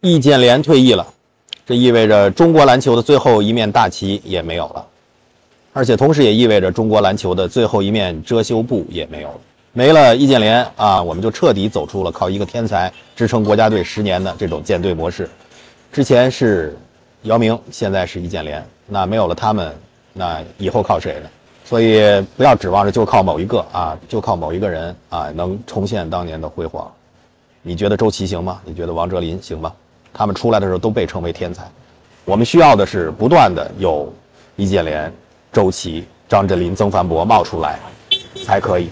易建联退役了，这意味着中国篮球的最后一面大旗也没有了，而且同时也意味着中国篮球的最后一面遮羞布也没有了。没了易建联啊，我们就彻底走出了靠一个天才支撑国家队十年的这种建队模式。之前是姚明，现在是易建联，那没有了他们，那以后靠谁呢？所以不要指望着就靠某一个啊，就靠某一个人啊，能重现当年的辉煌。你觉得周琦行吗？你觉得王哲林行吗？他们出来的时候都被称为天才。我们需要的是不断的有易建联、周琦、张镇麟、曾凡博冒出来，才可以。